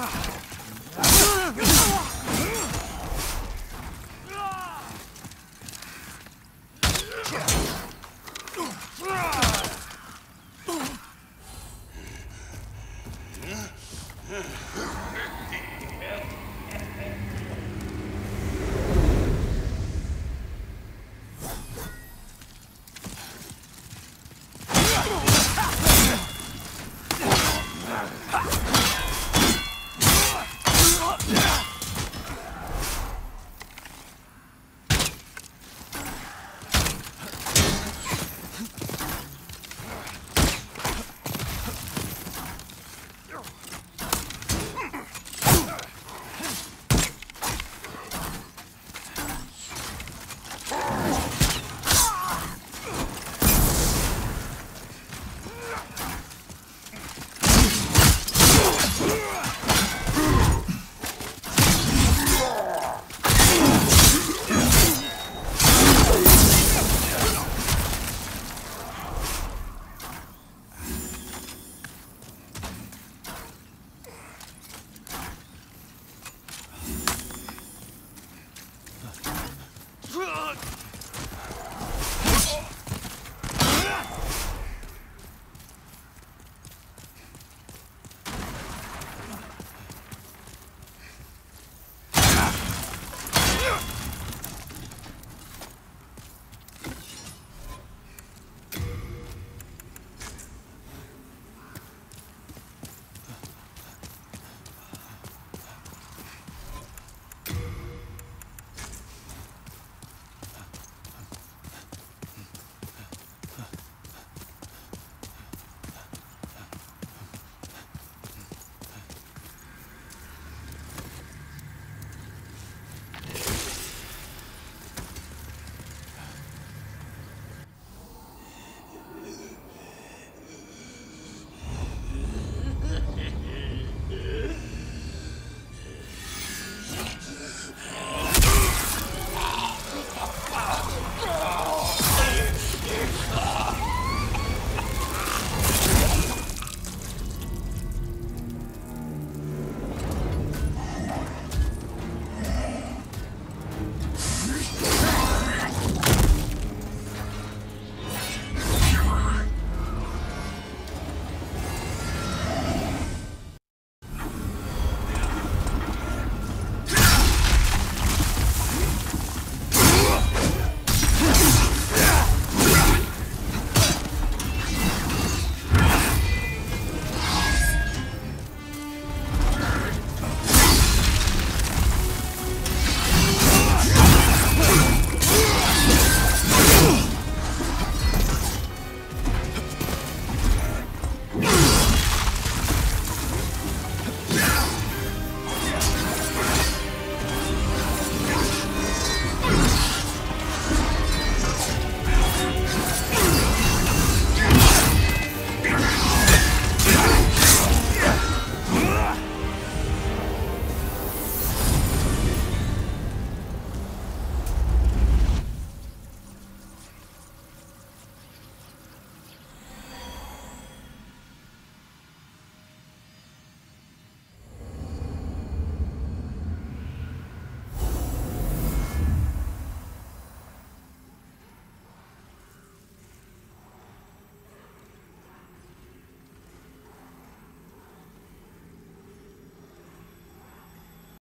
Ah!